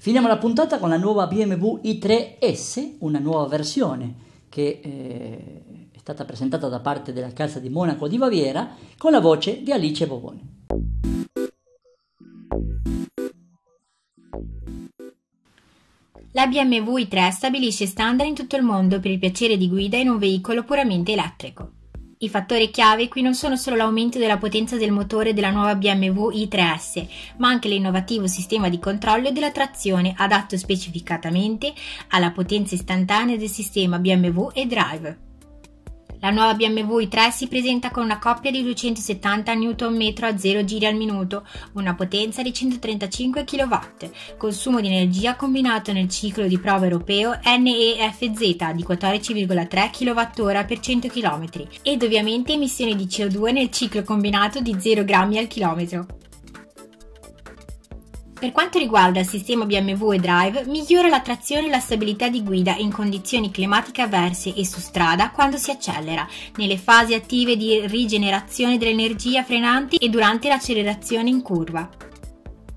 Finiamo la puntata con la nuova BMW i3S, una nuova versione che eh, è stata presentata da parte della Casa di Monaco di Baviera con la voce di Alice Boboni. La BMW i3 stabilisce standard in tutto il mondo per il piacere di guida in un veicolo puramente elettrico. I fattori chiave qui non sono solo l'aumento della potenza del motore della nuova BMW i3S, ma anche l'innovativo sistema di controllo della trazione adatto specificatamente alla potenza istantanea del sistema BMW e Drive. La nuova BMW i3 si presenta con una coppia di 270 Nm a 0 giri al minuto, una potenza di 135 kW, consumo di energia combinato nel ciclo di prova europeo NEFZ di 14,3 kWh per 100 km ed ovviamente emissioni di CO2 nel ciclo combinato di 0 grammi al chilometro. Per quanto riguarda il sistema BMW e Drive, migliora la trazione e la stabilità di guida in condizioni climatiche avverse e su strada quando si accelera, nelle fasi attive di rigenerazione dell'energia frenanti e durante l'accelerazione in curva.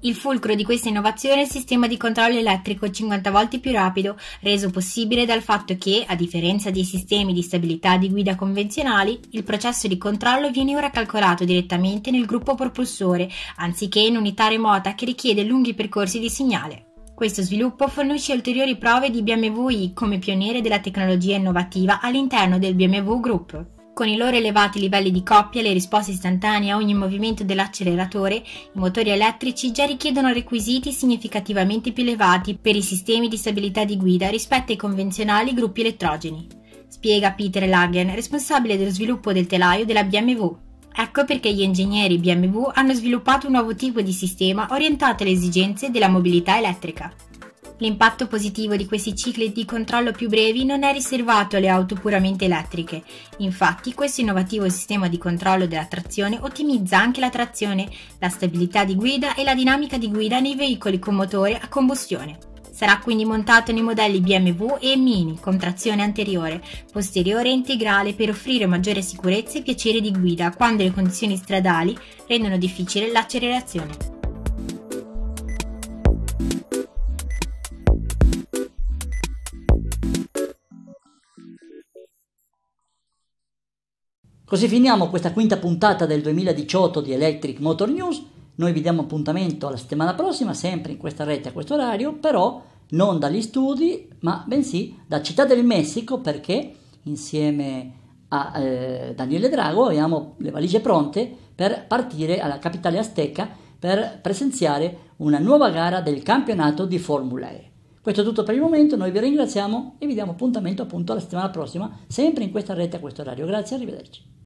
Il fulcro di questa innovazione è il sistema di controllo elettrico 50 volte più rapido, reso possibile dal fatto che, a differenza dei sistemi di stabilità di guida convenzionali, il processo di controllo viene ora calcolato direttamente nel gruppo propulsore, anziché in unità remota che richiede lunghi percorsi di segnale. Questo sviluppo fornisce ulteriori prove di BMW i come pioniere della tecnologia innovativa all'interno del BMW Group. Con i loro elevati livelli di coppia e le risposte istantanee a ogni movimento dell'acceleratore, i motori elettrici già richiedono requisiti significativamente più elevati per i sistemi di stabilità di guida rispetto ai convenzionali gruppi elettrogeni. Spiega Peter Lagen, responsabile dello sviluppo del telaio della BMW. Ecco perché gli ingegneri BMW hanno sviluppato un nuovo tipo di sistema orientato alle esigenze della mobilità elettrica. L'impatto positivo di questi cicli di controllo più brevi non è riservato alle auto puramente elettriche. Infatti, questo innovativo sistema di controllo della trazione ottimizza anche la trazione, la stabilità di guida e la dinamica di guida nei veicoli con motore a combustione. Sarà quindi montato nei modelli BMW e Mini con trazione anteriore, posteriore e integrale per offrire maggiore sicurezza e piacere di guida quando le condizioni stradali rendono difficile l'accelerazione. Così finiamo questa quinta puntata del 2018 di Electric Motor News. Noi vi diamo appuntamento la settimana prossima, sempre in questa rete a questo orario, però non dagli studi, ma bensì da Città del Messico, perché insieme a eh, Daniele Drago abbiamo le valigie pronte per partire alla capitale azteca per presenziare una nuova gara del campionato di Formula E. Questo è tutto per il momento, noi vi ringraziamo e vi diamo appuntamento appunto la settimana prossima, sempre in questa rete a questo orario. Grazie, arrivederci.